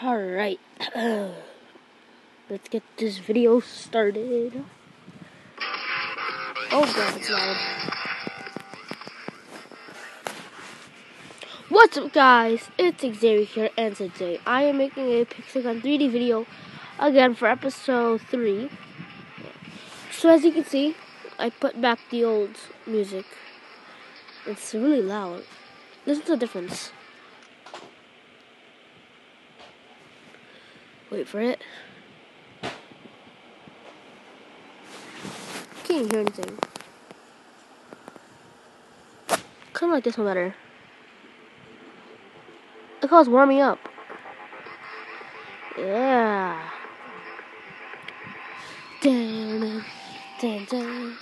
Alright. Let's get this video started. Oh god, it's loud. What's up guys? It's Xavier here and today I am making a Pixel Gun 3D video again for episode 3. So as you can see, I put back the old music. It's really loud. Listen to the difference. Wait for it. Can't hear anything. Kind of like this one better. How it's warming up. Yeah. Dun, dun, dun,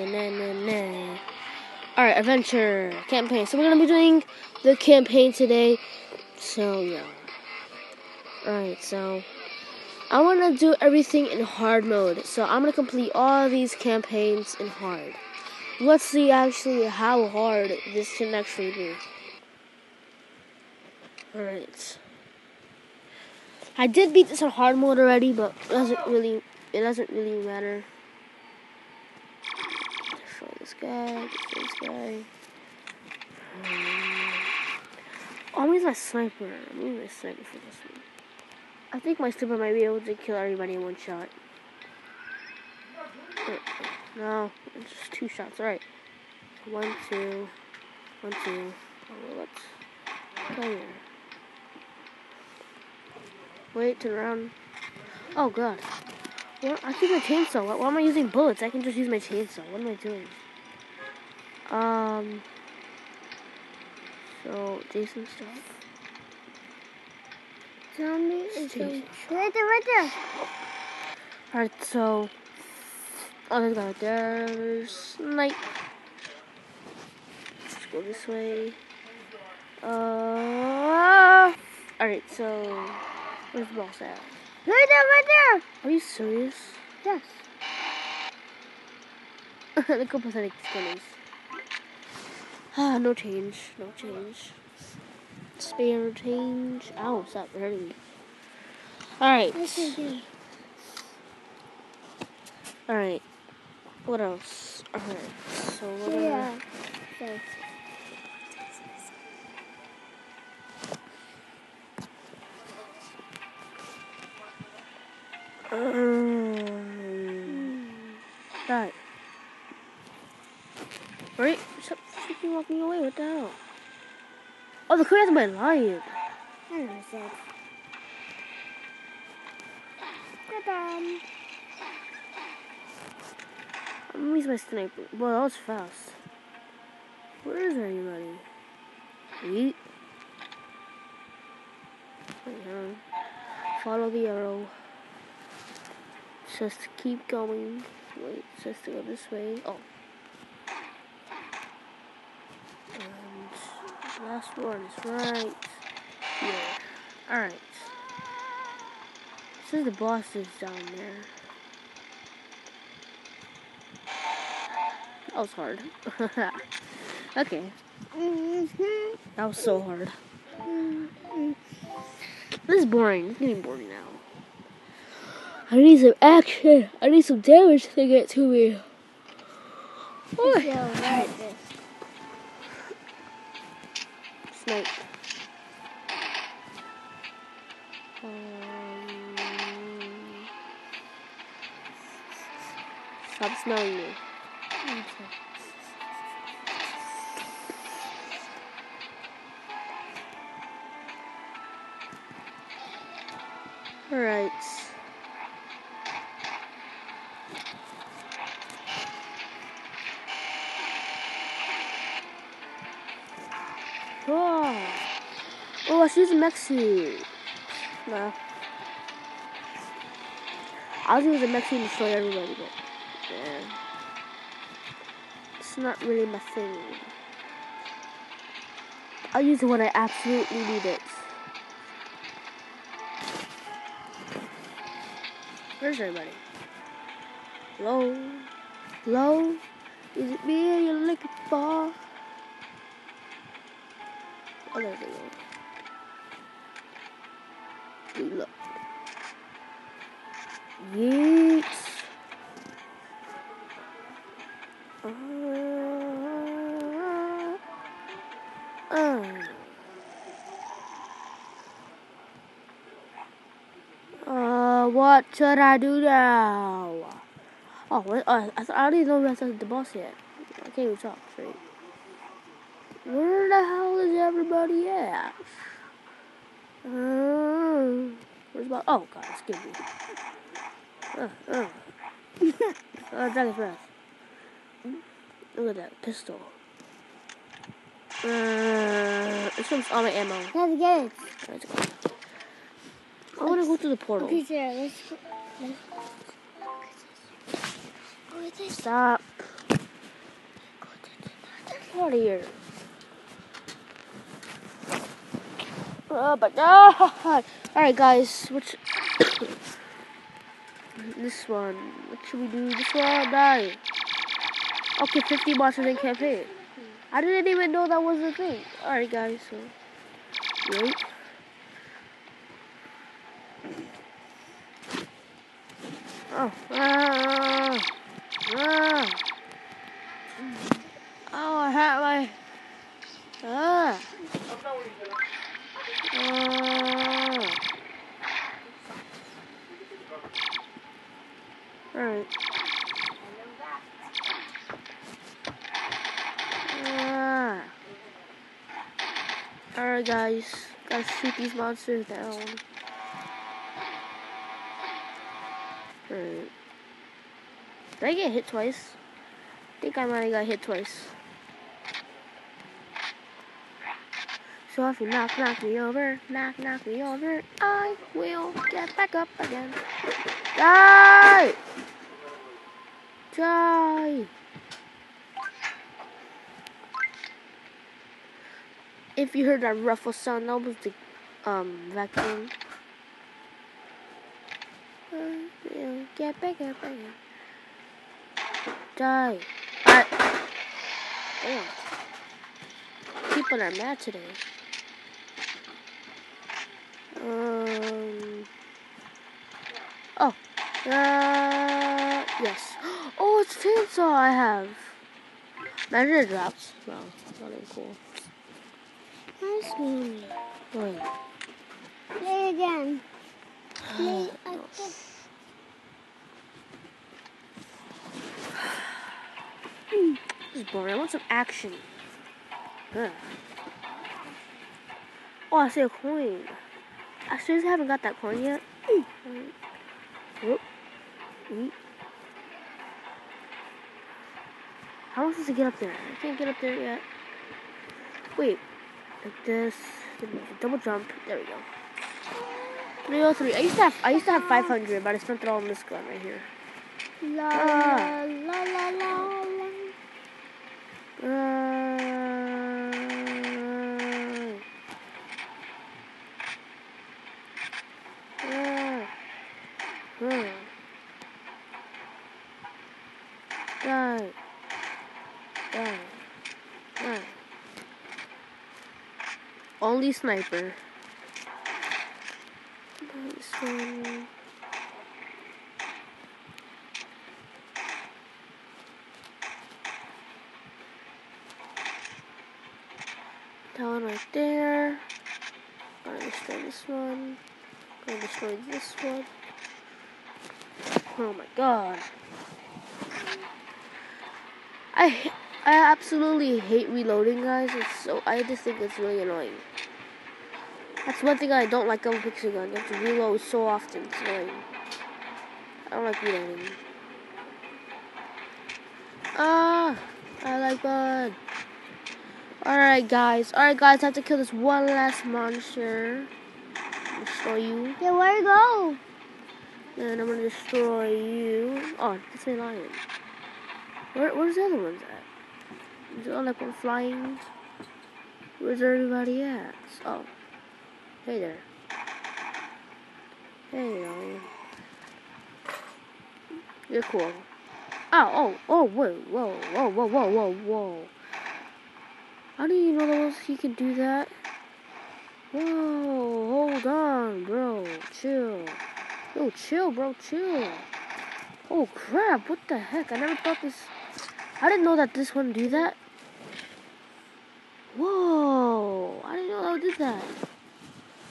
dun, Alright, adventure campaign. So we're gonna be doing the campaign today. So yeah. Alright, so I wanna do everything in hard mode. So I'm gonna complete all these campaigns in hard. Let's see actually how hard this can actually be. Alright. I did beat this on hard mode already, but it doesn't really it doesn't really matter this guy, guy. Um, oh, using my sniper. I'm using my sniper for this one. I think my sniper might be able to kill everybody in one shot. No, it's just two shots. Alright. One, two, one, two. Oh, let's go here. Wait, turn around. Oh, God. Well, I think my chainsaw. Why am I using bullets? I can just use my chainsaw. What am I doing? Um. So Jason stuff. Zombie is right there, right there. Alright, so oh there's guy right there. There's snipe. Let's go this way. Uh Alright, so where's the boss at? Right there, right there. Are you serious? Yes. Look how pathetic this gun is. Ah, no change, no change. Spare change. Ow, stop hurting me. Alright. Alright. What else? Alright. So what Yeah. So, Um, Alright. Right? Walking away. What the hell? Oh, the crew has my lion. I know. Ta-da. I'm gonna use my sniper. Boy, that was fast. Where is everybody? Eat. Wait. Follow the arrow. Just keep going. Wait, just to go this way. Oh. And last one is right here. Alright. This the boss is down there. That was hard. okay. Mm-hmm. That was so hard. This is boring. It's getting boring now. I need some action. I need some damage to get to me. So, Oi. Snake. Um, stop smelling me. She's a Mexi. No. I was using a Mexi to destroy everybody, but yeah. It's not really my thing. I'll use it when I absolutely need it. Where's everybody? Hello? Hello? Is it me you're looking for? Oh, there they go. Yeet. Uh, uh. Uh, what should I do now? Oh, what, uh, I, th- I don't even know that's the boss yet. I can't even talk straight. Where the hell is everybody at? Uh, where's my? Oh God, it's getting me. Uh, uh. uh, Dragon's Breath. Look at that pistol. Uh, this one's all my ammo. Let's get it. Let's go. I want to go through the portal. Okay, Sarah, let's go. Let's. Stop. Get out of here. Oh my god! Alright, guys, which. This one. What should we do? This one, die. Okay, 50 monsters in campaign. I didn't even know that was a thing. Alright, guys, so. Wait. Oh, ah, ah. Oh, I had my. Ah. Ah. Alright. Ah. Alright, guys. Gotta shoot these monsters down. Alright. Did I get hit twice? I think I might have got hit twice. So if you knock, knock me over, knock, knock me over, I will get back up again. Die! Die! If you heard that ruffle sound, that was the um vacuum. Get back up again. Die. Alright. Damn. People are mad today. Um. Oh. Uh. Yes. Oh, it's chainsaw I have. Imagine it drops. Wow. Not even cool. Nice one. Wait. Play again. Play again. This is boring. I want some action. Ugh. Oh, I see a coin. I seriously haven't got that coin yet. Alright. Whoop. Eat. How am I supposed to get up there? I can't get up there yet. Wait. Like this. Double jump. There we go. 303. I used to have I used to have 500, but I spent it all on this gun right here. La Ah. la la la la. Uh, uh, uh. Die. Die. Die. Only sniper. This one. That one right there. Gonna destroy this one. Gonna destroy this one. Oh my god. I I absolutely hate reloading, guys. It's so I just think it's really annoying. That's one thing I don't like on Pixel Gun. You have to reload so often. It's annoying. I don't like reloading. Ah, I like bud. Alright, guys. Alright, guys. I have to kill this one last monster. Destroy you. Yeah, where to go? And I'm gonna destroy you. Oh, it's my lion. Where, where's the other ones at? There like one flying? Where's everybody at? Oh. Hey there. Hey, lion. You're cool. Oh, oh, oh, whoa, whoa, whoa, whoa, whoa, whoa, whoa. I didn't even know that he could do that. Whoa, hold on, bro. Chill. Yo, chill, bro, chill. Oh crap, what the heck? I never thought this I didn't know that this one do that. Whoa, I didn't know that did that.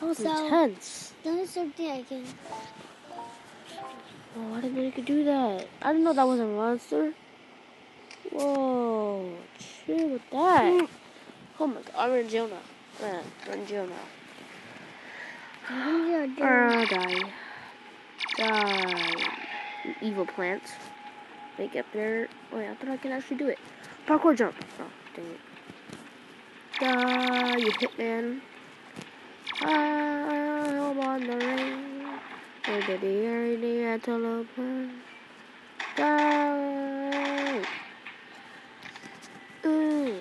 That was So- intense. Don't start the again. Oh, I didn't know you could do that. I didn't know that was a monster. Whoa, chill with that. Oh my god, I'm in jail now. Man, we're in jail now. Ah, die. Die. You evil plants. Make up there. Wait, I thought I could actually do it. Parkour jump. Oh, dang it. Die, you hitman. I'm on the ring. Did the area antelope Die. Ooh.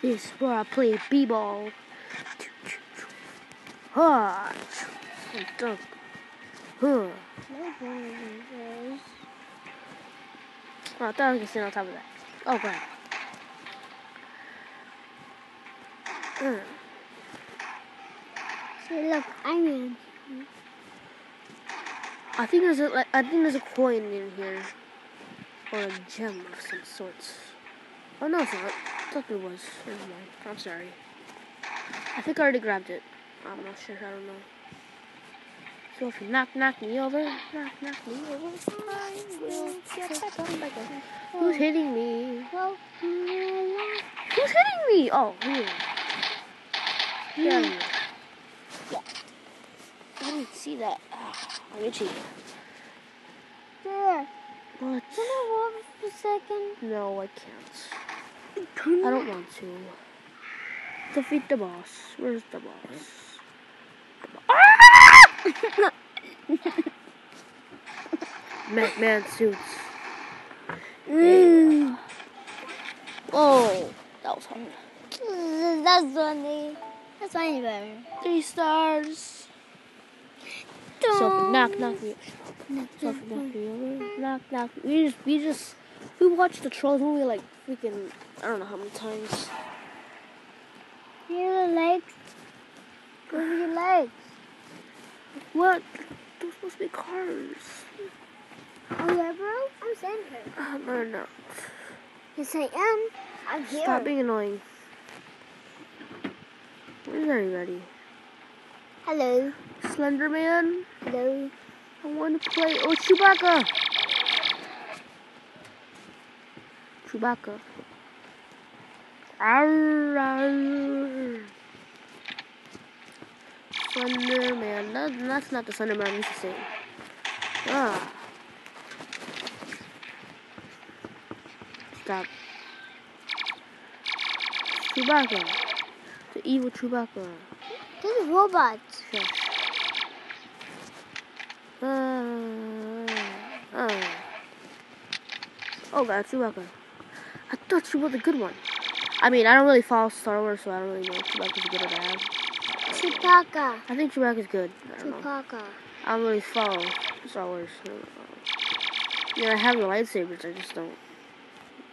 This is where I play b-ball. Ha! Dunk. Huh. I thought I was gonna sit on top of that. Oh god. Uh, See, look, in. I think there's a like I think there's a coin in here. Or a gem of some sorts. Oh no it's not. I thought there was. Never mind. I'm sorry. I think I already grabbed it. I'm not sure, I don't know. So if you knock knock me over, knock knock me over, I will get back back on. Who's hitting me? Who's hitting me? Oh, you. Out. Yeah. I didn't see that. Ah, I'm itchy. There. What? Can I walk for a second? No, I can't. I don't want to. Defeat the boss. Where's the boss? The bo- Ah! Man suits. Mm. Oh, that was hard. That's funny. That's funny, better. Three stars. So knock knock me. So knock me over. Knock knock. We just we just we watched the Trolls movie like freaking I don't know how many times. Your legs. Move your legs. What? Those supposed to be cars. Oh yeah, bro. I'm saying here. Uh, no, no. Yes, I am. I'm here. Stop being annoying. Where's everybody? Hello. Slenderman? Hello. I want to play. Oh, Chewbacca. Chewbacca. Arr, arr. Slender Man. That, that's not the Slender Man I used to sing. Ah. Stop. Chewbacca. The evil Chewbacca. This is robots. Shush. Uh, uh. Oh god, Chewbacca. I thought Chewie was a good one. I mean, I don't really follow Star Wars, so I don't really know if Chewbacca's good or bad. Chewbacca. I think Chewbacca's good. I don't know. Chewbacca. I don't really follow Star Wars. So, uh, yeah, I have the lightsabers. I just don't.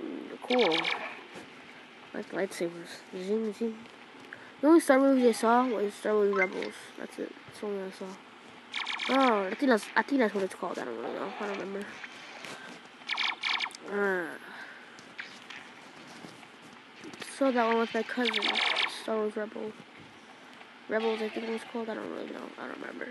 mm, They're cool. I like lightsabers. Zing, zing. The only Star movie I saw was Star Wars Rebels. That's it. That's the only one I saw. Oh, I think that's I think that's what it's called. I don't really know. I don't remember. Uh, saw that one with my cousin. Star Wars Rebel. Rebels, I think it was called. I don't really know. I don't remember.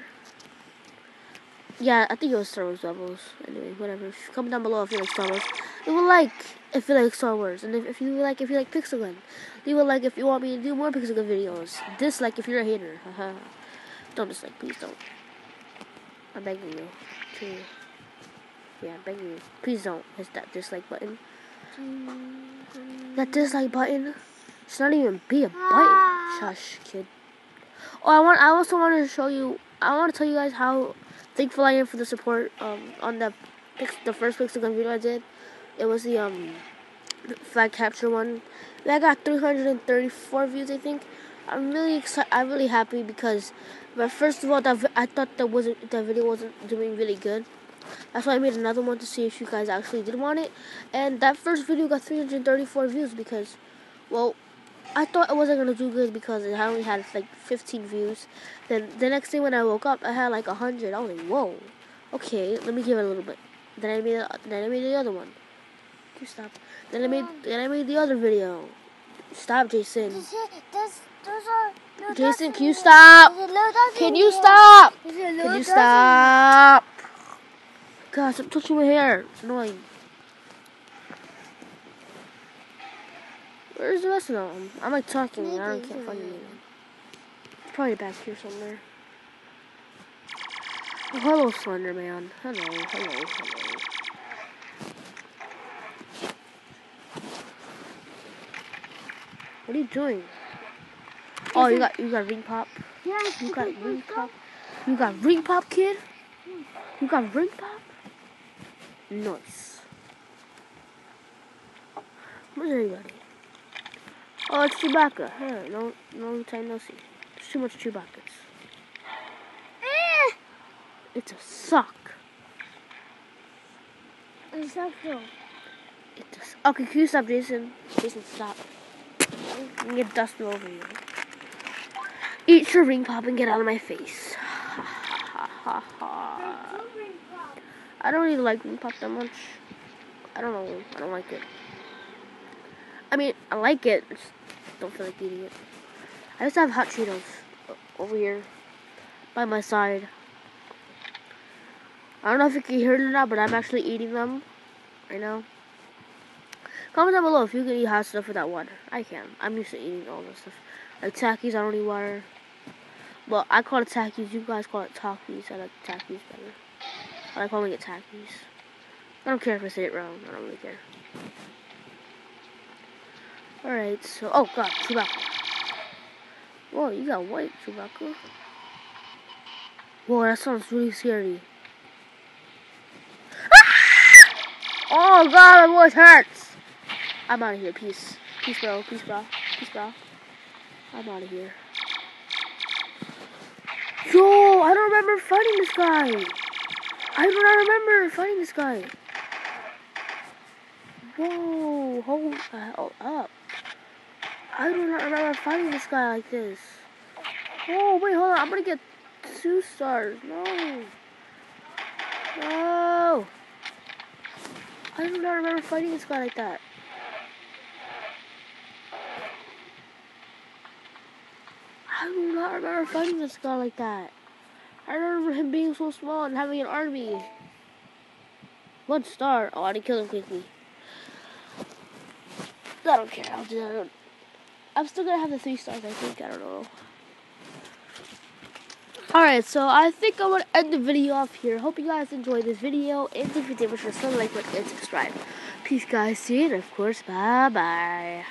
Yeah, I think it was Star Wars Rebels. Anyway, whatever. Comment down below if you like Star Wars. Leave a like if you like Star Wars, and if, if you like if you like Pixel Gun. Leave a like if you want me to do more Pixel Gun videos. Dislike if you're a hater. Don't dislike, please don't. I'm begging you. To, yeah, I'm begging you. Please don't hit that dislike button. That dislike button. It's not even be a button. Ah. Shush, kid. Oh, I want. I also want to show you. I want to tell you guys how thankful I am for the support um, on the the first Pixel Gun video I did. It was the um flag capture one. That got 334 views, I think. I'm really excited. I'm really happy because, but first of all, that I thought that wasn't that video wasn't doing really good. That's why I made another one to see if you guys actually did want it. And that first video got 334 views because, well, I thought it wasn't gonna do good because it only had like 15 views. Then the next day when I woke up, I had like 100. I was like, whoa. Okay, let me give it a little bit. Then I made then I made the other one. You stop. Then I made then I made the other video. Stop, Jason. This this, are Jason, can you stop? here. There's a little dots Can you stop? Can you stop? God, stop touching my hair. It's annoying. Where's the rest of them? I'm like talking and I don't can't find. It's probably back here somewhere. Oh, hello, Slender Man. Hello, hello, hello. What are you doing? Oh, you got you got ring pop. Yes, You got ring pop. You got ring pop, kid. You got ring pop. Nice. Where's everybody? Oh, it's Chewbacca. Hey, no, no time no see. There's too much Chewbaccas. Eh, It's a sock. It's so cool. It's a s Okay, can you stop, Jason? Jason, stop. You get dust all over you. Eat your ring pop and get out of my face. Ha ha ha ha. I don't really like ring pop that much. I don't know. I don't like it. I mean, I like it. I just don't feel like eating it. I to have hot Cheetos over here by my side. I don't know if you can hear it or not, but I'm actually eating them right now. Comment down below if you can eat hot stuff without water. I can. I'm used to eating all this stuff. Like Takis, I don't need water. Well, I call it Takis. You guys call it Takis. I like Takis better. I like calling it Takis. I don't care if I say it wrong. I don't really care. Alright, so... Oh, God. Chewbacca. Whoa, you got white, Chewbacca. Whoa, that sounds really scary. Ah! Oh, God, my voice hurts. I'm out of here. Peace. Peace, bro. Peace, bro. Peace, bro. I'm out of here. Yo, I don't remember fighting this guy. I do not remember fighting this guy. Whoa, hold hell up. I do not remember fighting this guy like this. Oh, wait, hold on. I'm gonna get two stars. No. No. I do not remember fighting this guy like that. I do not remember fighting this guy like that. I remember him being so small and having an army. One star. Oh, I didn't kill him quickly. I don't care. I'll do that. I'm still gonna have the three stars, I think. I don't know. Alright, so I think I'm gonna end the video off here. Hope you guys enjoyed this video. And if you did, make sure to like, button, and subscribe. Peace, guys. See you, and of course, bye bye.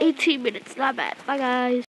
18 minutes, not bad. Bye, guys.